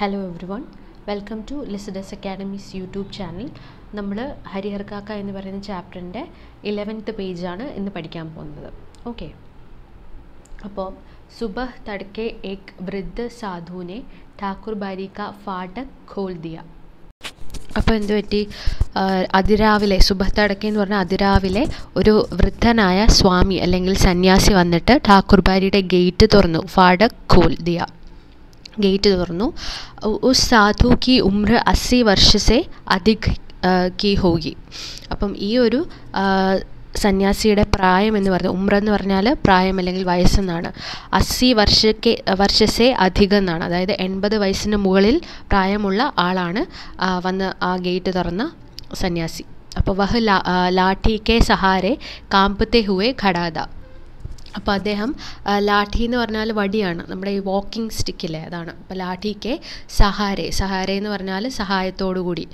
Hello every one welcome to Lycidas academies YouTube channel നമ്മൾ ഹരിഹർ കാക്ക എന്ന് പറയുന്ന ചാപ്റ്ററിന്റെ ഇലവൻത്ത് പേജാണ് ഇന്ന് പഠിക്കാൻ പോകുന്നത്. ഓക്കെ അപ്പോൾ സുബഹ് തടക്കെ ഏക് വൃദ്ധ സാധുവിനെ ഠാക്കൂർ ബാരിക്ക ഫാടക് ഖോൽ ദിയ. അപ്പോൾ എന്ത് പറ്റി? അതിരാവിലെ സുബഹത്തടക്കെ എന്ന് പറഞ്ഞാൽ അതിരാവിലെ ഒരു വൃദ്ധനായ സ്വാമി അല്ലെങ്കിൽ സന്യാസി വന്നിട്ട് ഠാക്കൂർ ബാരിയുടെ ഗേറ്റ് തുറന്നു. ഫാടക് ഖോൽ ദിയ. ഗേറ്റ് തുറന്നു. ഉസ് സാധു കി ഉമ്ര അസി വർഷസെ അധിക് കി ഹോഗി. അപ്പം ഈ ഒരു സന്യാസിയുടെ പ്രായം എന്ന് പറയുന്നത് ഉമ്ര എന്ന് പറഞ്ഞാൽ പ്രായം അല്ലെങ്കിൽ വയസ്സെന്നാണ്. അസി വർഷക്കെ വർഷസെ അധികം എന്നാണ് അതായത് എൺപത് വയസ്സിന് മുകളിൽ പ്രായമുള്ള ആളാണ് വന്ന് ആ ഗേറ്റ് തുറന്ന സന്യാസി. അപ്പോൾ വഹ് ലാ ലാഠി കെ സഹാരെ കാമ്പത്തെ ഹുവേ ഖടാദ അപ്പോൾ അദ്ദേഹം ലാഠി എന്ന് പറഞ്ഞാൽ വടിയാണ്. നമ്മുടെ ഈ വാക്കിംഗ് സ്റ്റിക്കില്ലേ അതാണ്. അപ്പോൾ ലാഠിക്ക് സഹാരെ സഹാരെ എന്ന് പറഞ്ഞാൽ സഹായത്തോടുകൂടി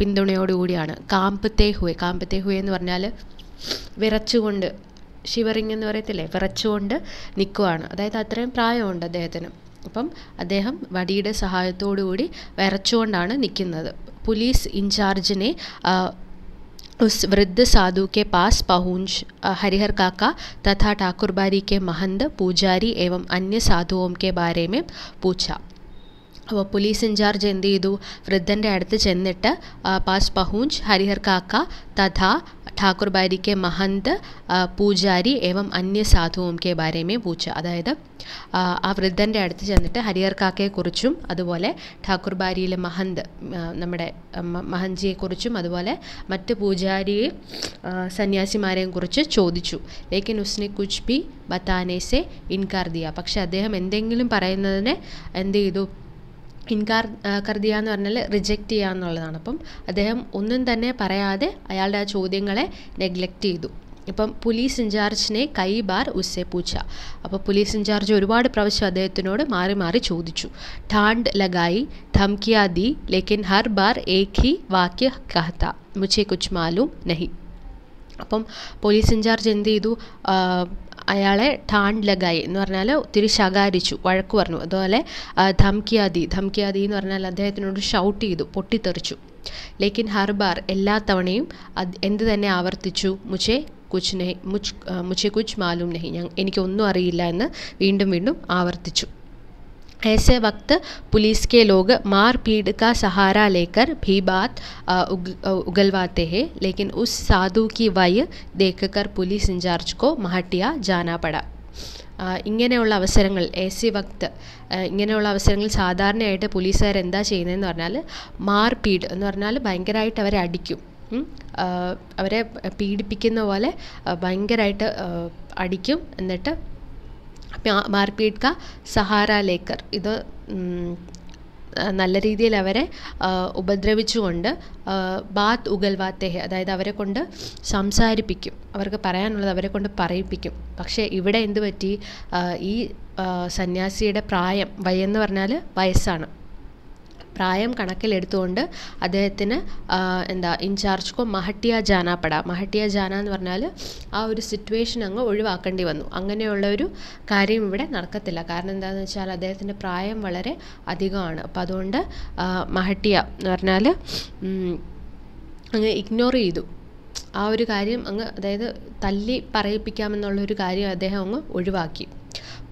പിന്തുണയോടുകൂടിയാണ് കാമ്പത്തെ ഹുവെ കാമ്പത്തെ ഹുവെ എന്ന് പറഞ്ഞാൽ വിറച്ചുകൊണ്ട് ഷിവറിങ് എന്ന് പറയത്തില്ലേ വിറച്ചുകൊണ്ട് നിൽക്കുവാണ് അതായത് അത്രയും പ്രായമുണ്ട് അദ്ദേഹത്തിന്. അപ്പം അദ്ദേഹം വടിയുടെ സഹായത്തോടു കൂടി വിറച്ചുകൊണ്ടാണ് നിൽക്കുന്നത് പോലീസ് ഇൻചാർജിനെ उस वृद्ध साधु के पास पहुँच हरिहर काका तथा ठाकुर बारी के महंत, पुजारी एवं अन्य साधुओं के बारे में पूछा। അപ്പോൾ പോലീസ് ഇൻചാർജ് എന്ത് ചെയ്തു? വൃദ്ധന്റെ അടുത്ത് ചെന്നിട്ട് പാസ് പഹൂഞ്ച് ഹരിഹർ കാക്ക തഥാ ഠാക്കുർ കെ മഹന്ത് പൂജാരി ഏവം അന്യ സാധുവും കെ ബാരേമേ പൂച്ച. അതായത് ആ വൃദ്ധന്റെ അടുത്ത് ചെന്നിട്ട് ഹരിഹർ കാക്കയെക്കുറിച്ചും അതുപോലെ ഠാക്കൂർ ബാരിയിലെ മഹന്ത് നമ്മുടെ മഹൻജിയെക്കുറിച്ചും അതുപോലെ മറ്റ് പൂജാരിയെ സന്യാസിമാരെയും കുറിച്ച് ചോദിച്ചു. ലേക്കിൻ ഉസ്നെ കുച്ച് ബി ബത്താനേസെ ഇൻകാർ ദിയ. പക്ഷെ അദ്ദേഹം എന്തെങ്കിലും പറയുന്നതിനെ എന്ത് ചെയ്തു? ഇൻകാർ കർദിയ എന്ന് പറഞ്ഞാൽ റിജക്റ്റ് ചെയ്യുക എന്നുള്ളതാണ്. അപ്പം അദ്ദേഹം ഒന്നും തന്നെ പറയാതെ അയാളുടെ ആ ചോദ്യങ്ങളെ നെഗ്ലക്റ്റ് ചെയ്തു. ഇപ്പം പോലീസ് ഇൻചാർജിനെ കൈ ബാർ ഉസ്സെ പൂച്ച. അപ്പോൾ പോലീസ് ഇൻചാർജ് ഒരുപാട് പ്രാവശ്യം അദ്ദേഹത്തിനോട് മാറി മാറി ചോദിച്ചു. ഠാണ്ട് ലഗായി ധംകിയാ ദി ലേക്കിൻ ഹർ ബാർ ഏക് ഹി വാക്യ കഹത്ത മുച്ചെ കുച്ച് മാലൂം നഹി. അപ്പം പോലീസ് ഇൻചാർജ് എന്ത് ചെയ്തു? അയാളെ ഠാൻ ലഗായി എന്ന് പറഞ്ഞാൽ ഒത്തിരി ശകാരിച്ചു വഴക്ക് പറഞ്ഞു. അതുപോലെ ധംകിയാദി ധംകിയാദി എന്ന് പറഞ്ഞാൽ അദ്ദേഹത്തിനോട് ഷൗട്ട് ചെയ്തു പൊട്ടിത്തെറിച്ചു. ലേക്കിൻ ഹർ ബാർ എല്ലാ തവണയും അത് എന്ത് തന്നെ ആവർത്തിച്ചു മുച്ചേ കുച്ച് നെഹ് മുച്ച് മുച്ചേ കുച്ച് മാലൂം നെഹി എനിക്കൊന്നും അറിയില്ല എന്ന് വീണ്ടും വീണ്ടും ആവർത്തിച്ചു. ऐसे वक्त पुलिस के लोग मार पीट का सहारा लेकर भी बात उग, उगलवाते हैं लेकिन उस साधु की वय देखकर पुलिस इंचार्ज को महटिया जाना पड़ा ഇങ്ങനെയുള്ള അവസരങ്ങൾ എ സി വക്ത് ഇങ്ങനെയുള്ള അവസരങ്ങളിൽ സാധാരണയായിട്ട് പോലീസുകാർ എന്താ ചെയ്യുന്നതെന്ന് പറഞ്ഞാൽ മാർപീഡ് എന്ന് പറഞ്ഞാൽ ഭയങ്കരമായിട്ട് അവരെ അടിക്കും അവരെ പീഡിപ്പിക്കുന്ന പോലെ ഭയങ്കരമായിട്ട് അടിക്കും എന്നിട്ട് മാർപീഡ് കാ സഹാര ലേക്കർ. ഇത് നല്ല രീതിയിൽ അവരെ ഉപദ്രവിച്ചുകൊണ്ട് ബാത്ത് ഉഗൽവാത്തേഹ് അതായത് അവരെ കൊണ്ട് സംസാരിപ്പിക്കും. അവർക്ക് പറയാനുള്ളത് അവരെ കൊണ്ട് പറയിപ്പിക്കും. പക്ഷേ ഇവിടെ എന്ത് പറ്റി? ഈ സന്യാസിയുടെ പ്രായം വയെന്ന് പറഞ്ഞാൽ വയസ്സാണ്. പ്രായം കണക്കിലെടുത്തുകൊണ്ട് അദ്ദേഹത്തിന് എന്താ ഇൻചാർജ് കോ മഹട്ടിയ ജാനാപ്പട മഹട്ടിയ ജാന എന്ന് പറഞ്ഞാൽ ആ ഒരു സിറ്റുവേഷൻ അങ്ങ് ഒഴിവാക്കേണ്ടി വന്നു. അങ്ങനെയുള്ള ഒരു കാര്യം ഇവിടെ നടക്കത്തില്ല. കാരണം എന്താണെന്ന് വെച്ചാൽ അദ്ദേഹത്തിന്റെ പ്രായം വളരെ അധികമാണ്. അപ്പോൾ അതുകൊണ്ട് മഹട്ടിയ എന്ന് പറഞ്ഞാൽ അങ്ങ് ഇഗ്നോർ ചെയ്തു. ആ ഒരു കാര്യം അങ്ങ് അതായത് തല്ലി പറയിപ്പിക്കാമെന്നുള്ളൊരു കാര്യം അദ്ദേഹം അങ്ങ് ഒഴിവാക്കി.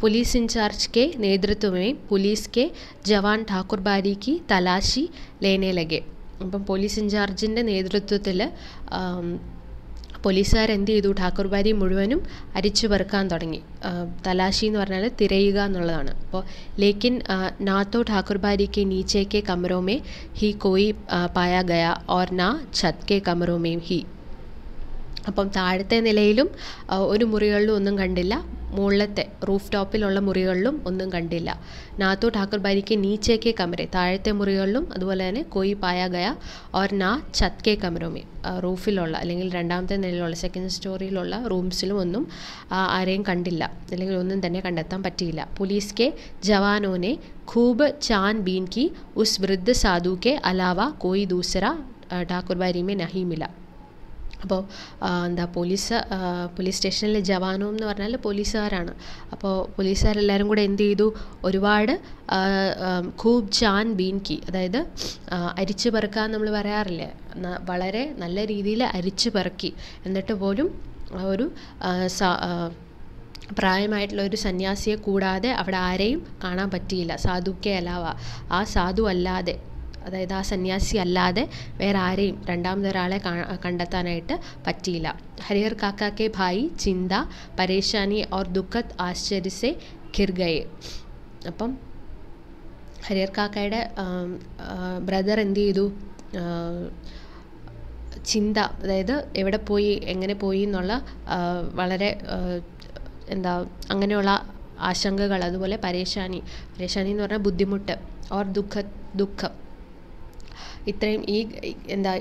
पुलिस इंचार्ज के नेतृत्व में पुलिस के जवान ठाकुर बारी की तलाशी लेने लगे അപ്പം പോലീസ് ഇൻചാർജിൻ്റെ നേതൃത്വത്തിൽ പോലീസുകാർ എന്ത് ചെയ്തു ഠാക്കൂർ ബാരി മുഴുവനും അരിച്ചു പെറുക്കാൻ തുടങ്ങി തലാശി എന്ന് പറഞ്ഞാൽ തിരയുക എന്നുള്ളതാണ് അപ്പോൾ ലേക്കിൻ നാത്തോ ഠാക്കൂർ ബാരി കെ നീച്ചെ കെ കമറോ മേ ഹി കോയി പായ ഗയ ഓർ നാ ഛത് കെ കമറോ മേ ഹി അപ്പം താഴത്തെ നിലയിലും ഒരു മുറികളിലും ഒന്നും കണ്ടില്ല. മുകളിലത്തെ റൂഫ് ടോപ്പിലുള്ള മുറികളിലും ഒന്നും കണ്ടില്ല. നാത്തോ ഠാക്കൂർ ബാരിക്ക് നീച്ചേക്കെ കമരെ താഴത്തെ മുറികളിലും അതുപോലെ തന്നെ കോയി പായ ഗയ ഓർ നാ ഛത് കെ കമരോമി റൂഫിലുള്ള അല്ലെങ്കിൽ രണ്ടാമത്തെ നിലയിലുള്ള സെക്കൻഡ് സ്റ്റോറിയിലുള്ള റൂംസിലും ഒന്നും ആരെയും കണ്ടില്ല. അല്ലെങ്കിൽ ഒന്നും തന്നെ കണ്ടെത്താൻ പറ്റിയില്ല. പോലീസ് കെ ജവാനോനെ ഖൂബ് ചാൻ ബീൻ കി ഉസ് വൃദ്ധ സാധു കെ അലാവ കോയി ദൂസറ ഠാക്കുർ ബാരി മേ നഹി മില അപ്പോൾ എന്താ പോലീസ് പോലീസ് സ്റ്റേഷനിലെ ജവാനോ എന്ന് പറഞ്ഞാൽ പോലീസുകാരാണ്. അപ്പോൾ പോലീസുകാരെല്ലാവരും കൂടെ എന്ത് ചെയ്തു? ഒരുപാട് ഖൂബ് ചാൻ ബീൻ കി അതായത് അരിച്ചു പെറുക്കാൻ നമ്മൾ പറയാറില്ലേ? വളരെ നല്ല രീതിയിൽ അരിച്ചു പെറുക്കി. എന്നിട്ട് പോലും ഒരു പ്രായമായിട്ടുള്ള ഒരു സന്യാസിയെ കൂടാതെ അവിടെ ആരെയും കാണാൻ പറ്റിയില്ല. സാധുക്കെ അലാവ ആ സാധു അല്ലാതെ അതായത് ആ സന്യാസി അല്ലാതെ വേറെ ആരെയും രണ്ടാമതൊരാളെ കണ്ടെത്താനായിട്ട് പറ്റിയില്ല. ഹരിഹർ കാക്കാക്കെ ഭായി ചിന്ത പരേശാനി ഓർ ദുഃഖത് ആശ്ചര്യസെ ഖിർഗയെ അപ്പം ഹരിഹർ കാക്കയുടെ ബ്രദർ എന്ത് ചെയ്തു? ചിന്ത അതായത് എവിടെ പോയി എങ്ങനെ പോയി എന്നുള്ള വളരെ എന്താ അങ്ങനെയുള്ള ആശങ്കകൾ. അതുപോലെ പരേശാനി പരേശാനി എന്ന് പറഞ്ഞാൽ ബുദ്ധിമുട്ട് ഓർ ദുഃഖ ദുഃഖം. ഇത്രയും ഈ എന്താ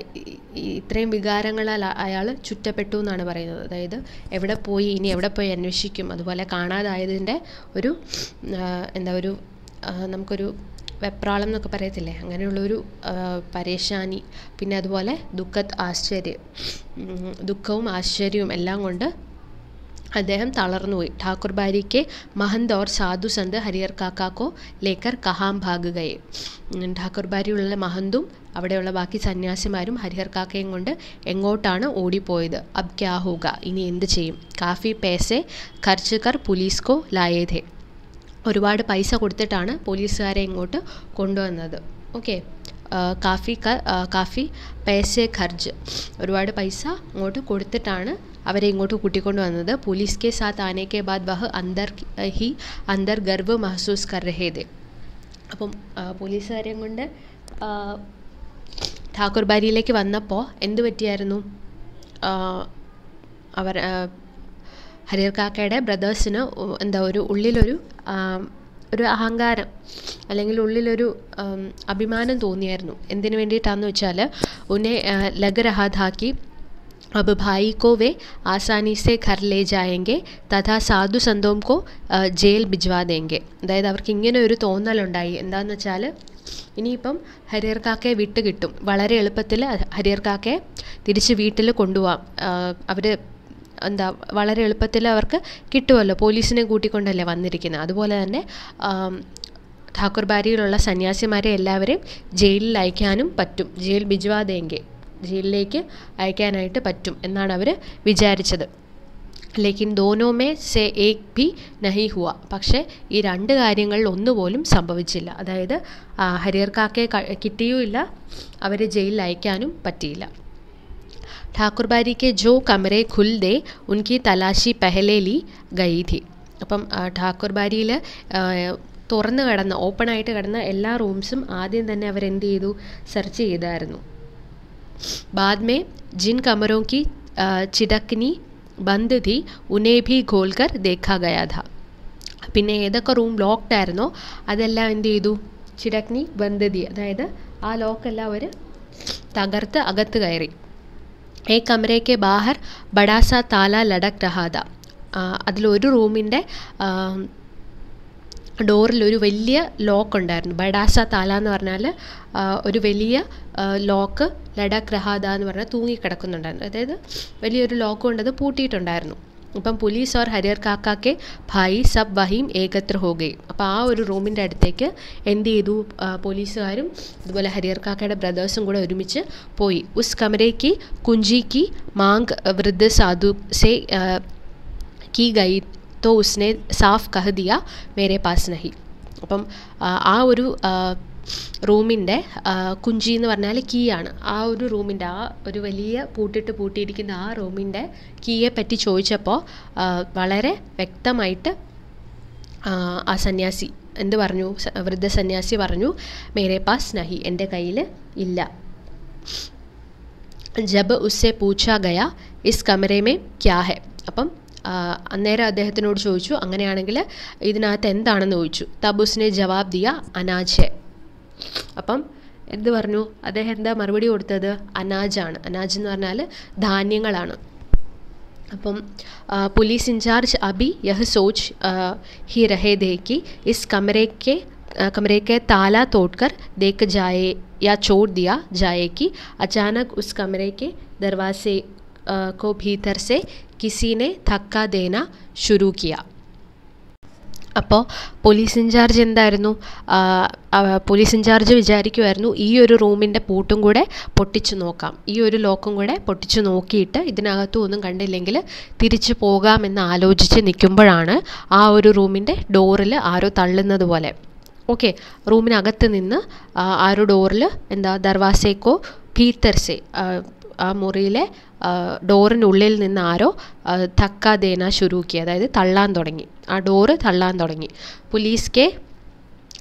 ഇത്രയും വികാരങ്ങളാൽ അയാൾ ചുറ്റപ്പെട്ടു എന്നാണ് പറയുന്നത്. അതായത് എവിടെ പോയി ഇനി എവിടെ പോയി അന്വേഷിക്കും? അതുപോലെ കാണാതായതിന്റെ ഒരു എന്താ ഒരു നമുക്കൊരു വെപ്രാളം എന്നൊക്കെ പറയത്തില്ലേ? അങ്ങനെയുള്ളൊരു പരേശാനി പിന്നെ അതുപോലെ ദുഃഖ ആശ്ചര്യം ദുഃഖവും ആശ്ചര്യവും എല്ലാം കൊണ്ട് അദ്ദേഹം തളർന്നുപോയി ഠാക്കുർ ബാരിക്ക് മഹന്ത് ഓർ സാധു സന്ത് ഹരിയർ കാക്കാക്കോ ലേക്കർ കഹാം ഭാഗ് ഗയെ ഠാക്കുർ ബാരിയുള്ള മഹന്തും അവിടെയുള്ള ബാക്കി സന്യാസിമാരും ഹരിഹർ കാക്കയും കൊണ്ട് എങ്ങോട്ടാണ് ഓടിപ്പോയത്? അബ് ക്യാ ഹോഗ. ഇനി എന്ത് ചെയ്യും? കാഫി പേസെ ഖർച്ച് കർ പുലീസ് കോ ലായേധേ. ഒരുപാട് പൈസ കൊടുത്തിട്ടാണ് പോലീസുകാരെ ഇങ്ങോട്ട് കൊണ്ടുവന്നത്. ഓക്കെ. കാഫി കാഫി പേസെ ഖർജ്. ഒരുപാട് പൈസ അങ്ങോട്ട് കൊടുത്തിട്ടാണ് അവരെ ഇങ്ങോട്ട് കൂട്ടിക്കൊണ്ട് വന്നത്. പോലീസ് കെ സാത്ത് ആനെ കെ ബാദ് വഹ് അന്തർ ഹി അന്തർ ഗർവ് മഹസൂസ് കർ അപ്പം പോലീസുകാരെയും കൊണ്ട് ഠാക്കൂർ ബാരിയിലേക്ക് വന്നപ്പോൾ എന്ത് പറ്റിയായിരുന്നു? അവർ ഹരിയർ കാക്കയുടെ ബ്രദേഴ്സിന് എന്താ ഒരു ഉള്ളിലൊരു ഒരു അഹങ്കാരം അല്ലെങ്കിൽ ഉള്ളിലൊരു അഭിമാനം തോന്നിയായിരുന്നു എന്തിനു വേണ്ടിയിട്ടാണെന്ന് വെച്ചാൽ ഉന്നെ ലഗ് രഹാ ഥാ कि अब भाई को वे आसानी से घर ले जाएंगे तथा സാധു संतों को ജയിൽ ഭിജ്വാ देंगे അതായത് അവർക്ക് ഇങ്ങനെ ഒരു തോന്നലുണ്ടായി എന്താണെന്ന് വെച്ചാൽ ഇനിയിപ്പം ഹരിയർ കാക്കയെ വിട്ട് കിട്ടും വളരെ എളുപ്പത്തിൽ ഹരിയർ കാക്കയെ തിരിച്ച് വീട്ടിൽ കൊണ്ടുപോകാം അവർ എന്താ വളരെ എളുപ്പത്തിൽ അവർക്ക് കിട്ടുമല്ലോ പോലീസിനെ കൂട്ടിക്കൊണ്ടല്ലേ വന്നിരിക്കുന്നത്. അതുപോലെ തന്നെ ഠാക്കൂർ ബാരിയിലുള്ള സന്യാസിമാരെ എല്ലാവരെയും ജയിലിൽ അയക്കാനും പറ്റും. ജയിൽ ബിജുവാദേങ്കെ ജയിലിലേക്ക് അയക്കാനായിട്ട് പറ്റും എന്നാണ് അവർ വിചാരിച്ചത്. ലേക്കിൻ ദോനോമേ സെ ഏക് ഭി നഹി ഹുവ. പക്ഷേ ഈ രണ്ട് കാര്യങ്ങളിൽ ഒന്നുപോലും സംഭവിച്ചില്ല. അതായത് ഹരിയർ കാക്കയെ കിട്ടിയുമില്ല. അവരെ ജയിലിൽ അയക്കാനും പറ്റിയില്ല. ठाकुर बारी के जो कमरे खुल दे उनकी तलाशी पहले ली गई थी അപ്പം ഠാക്കൂർ ബാരിയിൽ തുറന്നു കിടന്ന ഓപ്പണായിട്ട് കിടന്ന എല്ലാ റൂംസും ആദ്യം തന്നെ അവരെന്ത് ചെയ്തു സെർച്ച് ചെയ്തായിരുന്നു बाद में जिन कमरों की चिटकनी ബന്ദ് തി ഉനെ ഭി ഖോൽക്കർ ദേഖാ ഗയാ ഥ പിന്നെ ഏതൊക്കെ റൂം ലോക്ക്ഡ് ആയിരുന്നോ അതെല്ലാം എന്ത് ചെയ്തു ചിടക്നി ബന്ദ് തി അതായത് ആ ലോക്കെല്ലാം അവർ തകർത്ത് അകത്ത് കയറി ഏ കമരയ്ക്ക് ബാഹർ ബഡാസ താല ലഡക് രഹാദ. അതിലൊരു റൂമിന്റെ ഒരു വലിയ ലോക്ക് ഉണ്ടായിരുന്നു. ബഡാസ താല എന്ന് പറഞ്ഞാൽ ഒരു വലിയ ലോക്ക് ലഡാക്ക് രഹാദ എന്ന് പറഞ്ഞാൽ തൂങ്ങിക്കിടക്കുന്നുണ്ടായിരുന്നു. അതായത് വലിയൊരു ലോക്ക് കൊണ്ടത് പൂട്ടിയിട്ടുണ്ടായിരുന്നു. ഇപ്പം പുലീസ് ഓർ ഹരിയർ കാക്കാക്കെ ഭായി സബ് വഹീം ഏകത്ര ഹോഗെ. അപ്പം ആ ഒരു റൂമിന്റെ അടുത്തേക്ക് എന്ത് ചെയ്തു? പോലീസുകാരും അതുപോലെ ഹരിയർ കാക്കയുടെ ബ്രദേഴ്സും കൂടെ ഒരുമിച്ച് പോയി. ഉസ് കമരയ്ക്ക് കുഞ്ചിക്ക് മാങ് വൃദ്ധ സാധു സേ കി ഗൈ തോ ഉസ്നെ സാഫ് കഹദിയ മേരെ പാസ് നഹി. അപ്പം ആ ഒരു റൂമിന്റെ കുഞ്ചി എന്ന് പറഞ്ഞാൽ കീ ആണ് ആ ഒരു റൂമിന്റെ ആ ഒരു വലിയ പൂട്ടിട്ട് പൂട്ടിയിരിക്കുന്ന ആ റൂമിന്റെ കീയെ പറ്റി ചോദിച്ചപ്പോൾ വളരെ വ്യക്തമായിട്ട് ആ സന്യാസി എന്ത് പറഞ്ഞു? വൃദ്ധ സന്യാസി പറഞ്ഞു മേരെ പാസ് നഹി എന്റെ കയ്യിൽ ഇല്ല. ജബ് ഉസ്സെ പൂച്ച ഗയ ഇസ് കമരേമേ ക്യാ ഹെ? അപ്പം അന്നേരം അദ്ദേഹത്തിനോട് ചോദിച്ചു അങ്ങനെയാണെങ്കിൽ ഇതിനകത്ത് എന്താണെന്ന് ചോദിച്ചു? തബുസിനെ ജവാബ് ദിയ അനാജ് അപ്പം എന്ത് പറഞ്ഞു അദ്ദേഹം എന്താ മറുപടി കൊടുത്തത് അനാജാണ് അനാജ് എന്ന് പറഞ്ഞാൽ ധാന്യങ്ങളാണ് അപ്പം पुलिस इंचार्ज अभी यह सोच ही रहे थे कि इस कमरे के कमरे के ताला तोड़कर देख जाए या छोड़ दिया जाए कि अचानक उस कमरे के दरवाजे को भीतर से किसी ने धक्का देना शुरू किया അപ്പോൾ പോലീസ് ഇൻചാർജ് എന്തായിരുന്നു? പോലീസ് ഇൻചാർജ് വിചാരിക്കുമായിരുന്നു ഈ ഒരു റൂമിന്റെ പൂട്ടും കൂടെ പൊട്ടിച്ചു നോക്കാം. ഈ ഒരു ലോക്കും കൂടെ പൊട്ടിച്ചു നോക്കിയിട്ട് ഇതിനകത്തും ഒന്നും കണ്ടില്ലെങ്കിൽ തിരിച്ചു പോകാമെന്ന് ആലോചിച്ച് നിൽക്കുമ്പോഴാണ് ആ ഒരു റൂമിന്റെ ഡോറിൽ ആരോ തള്ളുന്നത് പോലെ. ഓക്കെ റൂമിനകത്ത് നിന്ന് ആ ആ ഒരു ഡോറിൽ എന്താ ദർവാസേക്കോ ഭീത്തർസെ ആ മുറിയിലെ ഡോറിനുള്ളിൽ നിന്ന് ആരോ ധക്ക ദേന ശുരൂക്കി അതായത് തള്ളാൻ തുടങ്ങി. ആ ഡോറ് തള്ളാൻ തുടങ്ങി. പോലീസ് കെ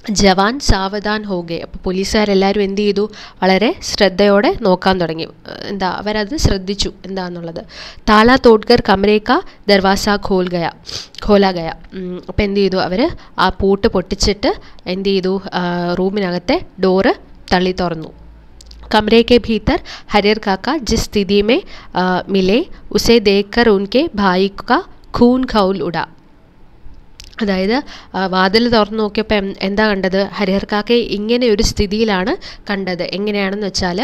ജവാൻ സാവധാൻ ഹോഗെ. അപ്പോൾ പോലീസുകാരെല്ലാവരും എന്ത് ചെയ്തു? വളരെ ശ്രദ്ധയോടെ നോക്കാൻ തുടങ്ങി. എന്താ അവരത് ശ്രദ്ധിച്ചു. എന്താന്നുള്ളത്. താള തോട്ട്കർ കമരേക്ക ദർവാസ ഖോൽ ഗയ ഖോല ഗയ. അപ്പോൾ എന്ത് ചെയ്തു അവർ ആ പൂട്ട് പൊട്ടിച്ചിട്ട് എന്ത് ചെയ്തു? റൂമിനകത്തെ ഡോറ് തള്ളി തുറന്നു. कमरे के भीतर हरियर काका जिस स्थिति में आ, मिले उसे देखकर उनके भाई का खून खौल उड़ा അതായത് ആ, വാതിൽ തുറന്നു നോക്കിയപ്പോൾ എം- എന്താ കണ്ടത് ഹരിഹർ കാക്കയെ ഇങ്ങനെ ഒരു സ്ഥിതിയിലാണ് കണ്ടത് എങ്ങനെയാണെന്ന് വെച്ചാൽ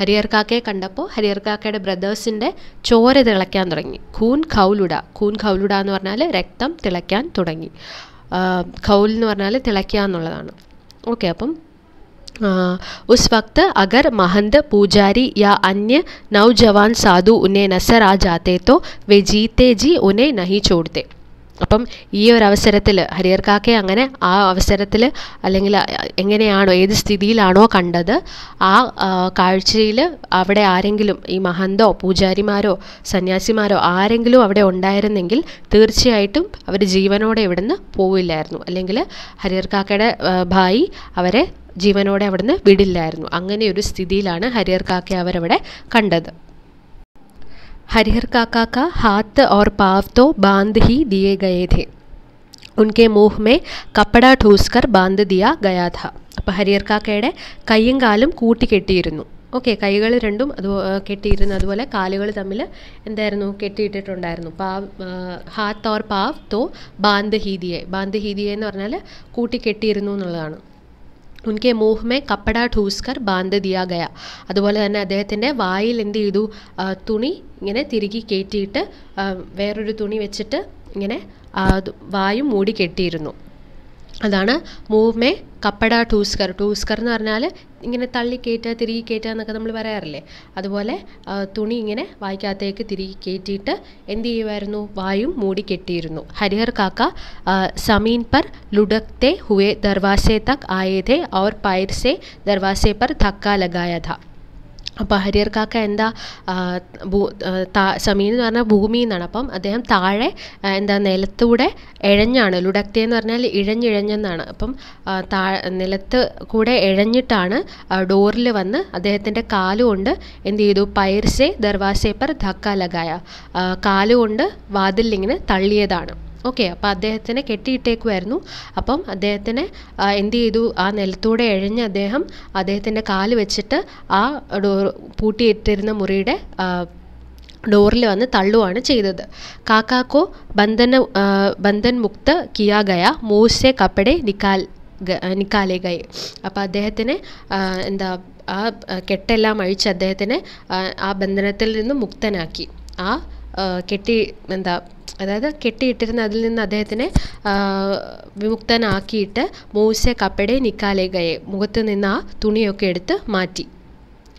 ഹരിഹർ കാക്കയെ കണ്ടപ്പോൾ ഹരിഹർ കാക്കയുടെ ബ്രദേഴ്സിൻ്റെ ചോര തിളയ്ക്കാൻ തുടങ്ങി ഖൂൻ ഖൗലുട ഖൂൻ ഖൗലുട എന്ന് പറഞ്ഞാൽ രക്തം തിളയ്ക്കാൻ തുടങ്ങി ആ, ഖൗൽ എന്ന് പറഞ്ഞാൽ തിളയ്ക്കുക എന്നുള്ളതാണ് ഓക്കെ അപ്പം आ, उस वक्त अगर महंत पुजारी या अन्य नौजवान साधु उन्हें नजर आ जाते तो वे जीते जी उन्हें नहीं छोड़ते അപ്പം ഈ ഒരു അവസരത്തിൽ ഹരിയർ കാക്കയെ അങ്ങനെ ആ അവസരത്തിൽ അല്ലെങ്കിൽ എങ്ങനെയാണോ ഏത് സ്ഥിതിയിലാണോ കണ്ടത് ആ കാഴ്ചയിൽ അവിടെ ആരെങ്കിലും ഈ മഹന്തോ പൂജാരിമാരോ സന്യാസിമാരോ ആരെങ്കിലും അവിടെ ഉണ്ടായിരുന്നെങ്കിൽ തീർച്ചയായിട്ടും അവർ ജീവനോടെ ഇവിടുന്ന് പോവില്ലായിരുന്നു അല്ലെങ്കിൽ ഹരിയർ കാക്കയുടെ ആ, ഭായി അവരെ ജീവനോടെ അവിടുന്ന് വിടില്ലായിരുന്നു അങ്ങനെ ഒരു സ്ഥിതിയിലാണ് ഹരിഹർ കാക്കയെ അവരവിടെ കണ്ടത് हरिहर काका का हाथ और पाँव तो बांध ही दिए गए थे ഉൻകെ മുഹ് മേ കപ്പട ഠൂസ്കർ ബാന്ത് ദിയ ഗയാ ഥ അപ്പോൾ ഹരിയർ കാക്കയുടെ കൈയും കാലും കൂട്ടി കെട്ടിയിരുന്നു ഓക്കെ കൈകൾ രണ്ടും അത് കെട്ടിയിരുന്നു അതുപോലെ കാലുകൾ തമ്മിൽ എന്തായിരുന്നു കെട്ടിയിട്ടിട്ടുണ്ടായിരുന്നു പാവ് ഹാത്ത് ഓർ പാവ് തോ ബാന്ത് ഹീതിയെ ബാന്ത് ഹീതിയെ എന്ന് പറഞ്ഞാൽ കൂട്ടി കെട്ടിയിരുന്നു എന്നുള്ളതാണ് ഉൻകെ മൂഹ്മേ കപ്പട ഠൂസ്കർ ബാന്ത് ദിയാ ഗയ അതുപോലെ തന്നെ അദ്ദേഹത്തിന്റെ വായിൽ എന്ത് ചെയ്തു? തുണി ഇങ്ങനെ തിരികെ കയറ്റിയിട്ട് വേറൊരു തുണി വെച്ചിട്ട് ഇങ്ങനെ വായും മൂടി കെട്ടിയിരുന്നു. അതാണ് മൂവ് മേ കപ്പട ടൂസ്കർ. ടൂസ്കർ എന്ന് പറഞ്ഞാൽ ഇങ്ങനെ തള്ളി കയറ്റുക തിരികെ കയറ്റുക എന്നൊക്കെ നമ്മൾ പറയാറില്ലേ? അതുപോലെ തുണി ഇങ്ങനെ വായിക്കാത്തേക്ക് തിരികെ കയറ്റിയിട്ട് എന്ത് ചെയ്യുമായിരുന്നു വായും മൂടി കെട്ടിയിരുന്നു. ഹരിഹർ കാക്ക സമീൻ പർ ലുടക്തെ ഹുവേ ദർവാസെ തക് ആയതേ ഔർ പൈർ സെ ദർവാസെ പർ ധക്ക ലഗായ ഥ അപ്പോൾ ഹരിയർ കാക്ക എന്താ ഭൂ താ സമീൻ എന്ന് പറഞ്ഞാൽ ഭൂമി എന്നാണ്. അപ്പം അദ്ദേഹം താഴെ എന്താ നിലത്തൂടെ ഇഴഞ്ഞാണ് ലുഡക്തി എന്ന് പറഞ്ഞാൽ ഇഴഞ്ഞിഴഞ്ഞെന്നാണ്. അപ്പം താ നിലത്ത് കൂടെ ഇഴഞ്ഞിട്ടാണ് ഡോറിൽ വന്ന് അദ്ദേഹത്തിന്റെ കാലുകൊണ്ട് എന്ത് ചെയ്തു? പൈർസെ ദർവാസെ പർ ധക്ക ലഗായ. കാലുകൊണ്ട് വാതിലിങ്ങനെ തള്ളിയതാണ്. ഓക്കെ അപ്പോൾ അദ്ദേഹത്തിനെ കെട്ടിയിട്ടേക്കുമായിരുന്നു അപ്പം അദ്ദേഹത്തിനെ എന്ത് ചെയ്തു ആ നിലത്തൂടെ എഴഞ്ഞ് അദ്ദേഹം അദ്ദേഹത്തിന്റെ കാൽ വെച്ചിട്ട് ആ ഡോർ പൂട്ടിയിട്ടിരുന്ന മുറിയുടെ ഡോറിൽ വന്ന് തള്ളുവാണ് ചെയ്തത്. കാക്കാക്കോ ബന്ധന ബന്ധൻ മുക്ത കിയാ ഗയ മൂസെ കപ്പടെ നിക്കാൽ നിക്കാലേ ഗയെ അപ്പോൾ അദ്ദേഹത്തിനെ എന്താ ആ കെട്ടെല്ലാം അഴിച്ച് അദ്ദേഹത്തിനെ ആ, ബന്ധനത്തിൽ നിന്ന് മുക്തനാക്കി. ആ, കെട്ടി എന്താ അതായത് കെട്ടിയിട്ടിരുന്ന അതിൽ നിന്ന് അദ്ദേഹത്തിനെ ആ, വിമുക്തനാക്കിയിട്ട് മൂസ കപ്പടെ നിക്കാലെ ഗയെ മുഖത്ത് നിന്ന് ആ തുണിയൊക്കെ എടുത്ത് മാറ്റി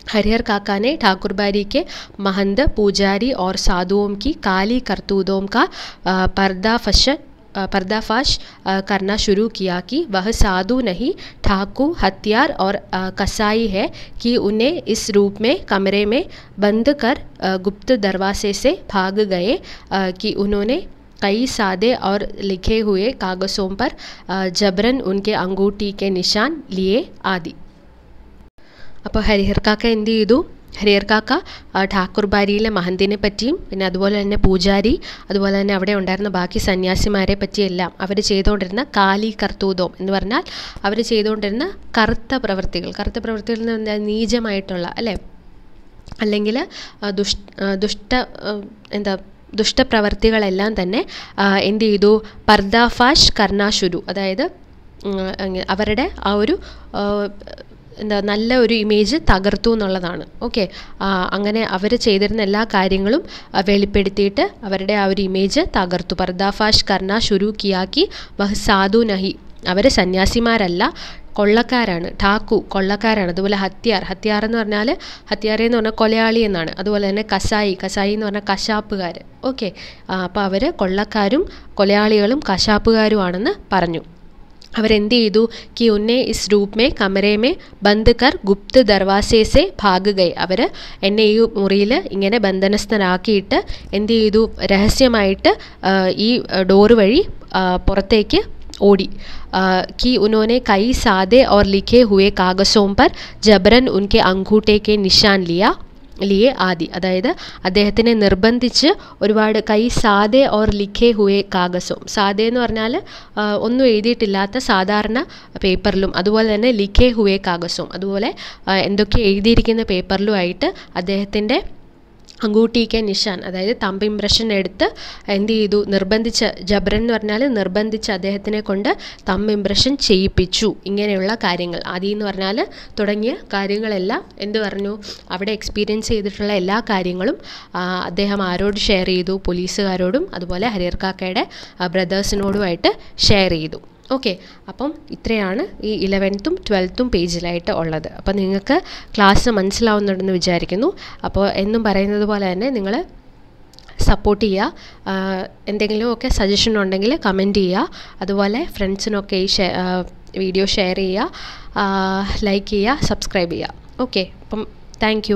हरिहर काका ने ठाकुर बारी के महंत पुजारी और साधुओं की काली करतूतों का आ, पर्दाफश आ, पर्दाफाश आ, करना शुरू किया कि वह साधु नहीं ठाकुर हथियार और आ, कसाई है कि उन्हें इस रूप में कमरे में बंद कर आ, गुप्त दरवाजे से भाग गए आ, कि उन्होंने कई सादे और लिखे हुए कागज़ों पर आ, जबरन उनके अंगूठी के निशान लिए आदि അപ്പോൾ ഹരിഹർ കാക്ക എന്ത് ചെയ്തു ഹരിഹർ കാക്ക ഠാക്കുർബാരിയിലെ ഠാക്കൂർ ബാരിയിലെ മഹന്തിനെ പറ്റിയും പിന്നെ അതുപോലെ തന്നെ പൂജാരി അതുപോലെ തന്നെ അവിടെ ഉണ്ടായിരുന്ന ബാക്കി സന്യാസിമാരെ പറ്റിയെല്ലാം അവർ ചെയ്തുകൊണ്ടിരുന്ന കാലി കർത്തൂതോം എന്ന് പറഞ്ഞാൽ അവർ ചെയ്തുകൊണ്ടിരുന്ന കറുത്ത പ്രവൃത്തികൾ. കറുത്ത പ്രവൃത്തികൾ എന്ന് പറഞ്ഞാൽ നീചമായിട്ടുള്ള അല്ലേ? അല്ലെങ്കിൽ ദുഷ് ദുഷ്ട എന്താ ദുഷ്ടപ്രവർത്തികളെല്ലാം തന്നെ എന്ത് ചെയ്തു? പർദാഫാഷ് കർണാശുരു അതായത് അവരുടെ ആ ഒരു എന്താ നല്ല ഒരു ഇമേജ് തകർത്തു എന്നുള്ളതാണ്. ഓക്കെ അങ്ങനെ അവർ ചെയ്തിരുന്ന എല്ലാ കാര്യങ്ങളും വെളിപ്പെടുത്തിയിട്ട് അവരുടെ ആ ഒരു ഇമേജ് തകർത്തു. പർദാഫാഷ് കർണ ഷുരു കിയാക്കി വഹ് സാധു നഹി. അവർ സന്യാസിമാരല്ല കൊള്ളക്കാരാണ്. ഠാക്കു കൊള്ളക്കാരാണ്. അതുപോലെ ഹത്യാർ ഹത്യാർ എന്ന് പറഞ്ഞാൽ ഹത്യാർ എന്ന് പറഞ്ഞാൽ കൊലയാളി എന്നാണ്. അതുപോലെ തന്നെ കസായി. കസായി എന്ന് പറഞ്ഞാൽ കശാപ്പുകാർ ഓക്കെ അപ്പോൾ അവർ കൊള്ളക്കാരും കൊലയാളികളും കശാപ്പുകാരുമാണെന്ന് പറഞ്ഞു. അവരെന്ത് ചെയ്തു कि उन्हें इस रूप में कमरे में बंद कर गुप्त दरवाजे से भाग गए അവർ എന്നെ ഈ മുറിയിൽ ഇങ്ങനെ ബന്ധനസ്ഥനാക്കിയിട്ട് എന്ത് ചെയ്തു രഹസ്യമായിട്ട് ആ, ഈ ഡോറ് വഴി ആ, പുറത്തേക്ക് ओडी आ, कि उन्होंने कई सादे और लिखे हुए कागज़ों पर जबरन उनके अंगूठे के निशान लिया ലിയെ ആദി. അതായത് അദ്ദേഹത്തിനെ നിർബന്ധിച്ച് ഒരുപാട് കൈ സാദെ ഓർ ലിഖേ ഹുവേ കാഗസും. സാദെ എന്ന് പറഞ്ഞാൽ ഒന്നും എഴുതിയിട്ടില്ലാത്ത സാധാരണ പേപ്പറിലും അതുപോലെ തന്നെ ലിഖേ ഹുവേ കാഗസും. അതുപോലെ എന്തൊക്കെ എഴുതിയിരിക്കുന്ന പേപ്പറിലുമായിട്ട് അദ്ദേഹത്തിന്റെ അങ്കൂട്ടിക്ക് നിഷാൻ അതായത് തമ്പ് ഇംപ്രഷൻ എടുത്ത് എന്ത് ചെയ്തു? നിർബന്ധിച്ച് ജബ്രൻ എന്ന് പറഞ്ഞാൽ നിർബന്ധിച്ച് അദ്ദേഹത്തിനെ കൊണ്ട് തമ്പ് ഇംപ്രഷൻ ചെയ്യിപ്പിച്ചു. ഇങ്ങനെയുള്ള കാര്യങ്ങൾ. ആദ്യം എന്ന് പറഞ്ഞാൽ തുടങ്ങിയ കാര്യങ്ങളെല്ലാം എന്ത് പറഞ്ഞു? അവിടെ എക്സ്പീരിയൻസ് ചെയ്തിട്ടുള്ള എല്ലാ കാര്യങ്ങളും അദ്ദേഹം ആരോട് ഷെയർ ചെയ്തു? പോലീസുകാരോടും അതുപോലെ ഹരിയർ കാക്കയുടെ ബ്രദേഴ്സിനോടുമായിട്ട് ഷെയർ ചെയ്തു. ഓക്കെ അപ്പം ഇത്രയാണ് ഈ ഇലവൻത്തും ട്വൽത്തും പേജിലായിട്ട് ഉള്ളത്. അപ്പോൾ നിങ്ങൾക്ക് ക്ലാസ് മനസ്സിലാവുന്നുണ്ടെന്ന് വിചാരിക്കുന്നു. അപ്പോൾ എന്നും പറയുന്നത് പോലെ തന്നെ നിങ്ങൾ സപ്പോർട്ട് ചെയ്യുക. എന്തെങ്കിലുമൊക്കെ സജഷൻ ഉണ്ടെങ്കിൽ കമന്റ് ചെയ്യുക. അതുപോലെ ഫ്രണ്ട്സിനൊക്കെ ഈ വീഡിയോ ഷെയർ ചെയ്യുക. ലൈക്ക് ചെയ്യുക സബ്സ്ക്രൈബ് ചെയ്യുക. ഓക്കെ അപ്പം താങ്ക്